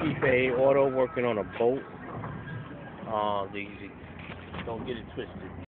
Keith Auto working on a boat. Uh, the, don't get it twisted.